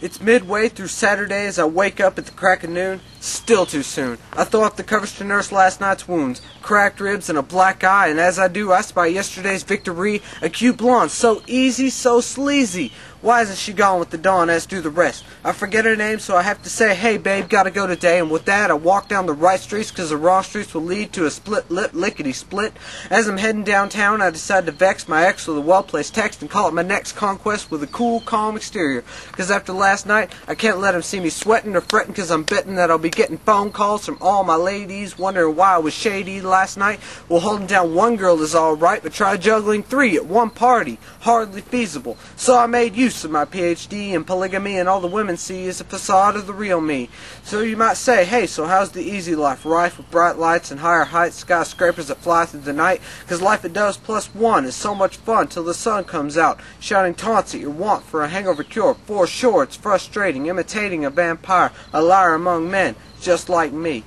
It's midway through Saturday as I wake up at the crack of noon. Still too soon. I throw up the covers to nurse last night's wounds. Cracked ribs and a black eye, and as I do, I spy yesterday's victory. A cute blonde, so easy, so sleazy. Why isn't she gone with the dawn as do the rest? I forget her name, so I have to say, hey babe, gotta go today. And with that, I walk down the right streets, cause the wrong streets will lead to a split lip lickety split. As I'm heading downtown, I decide to vex my ex with a well placed text and call it my next conquest with a cool, calm exterior. Cause after last night, I can't let him see me sweating or fretting, cause I'm betting that I'll be getting phone calls from all my ladies wondering why I was shady last night. Well, holding down one girl is alright, but try juggling three at one party. Hardly feasible. So I made use of my PhD in polygamy, and all the women see is a facade of the real me. So you might say, hey, so how's the easy life? Rife with bright lights and higher heights, skyscrapers that fly through the night? Cause life it does plus one is so much fun till the sun comes out, shouting taunts at your want for a hangover cure. For sure, it's frustrating, imitating a vampire, a liar among men, just like me.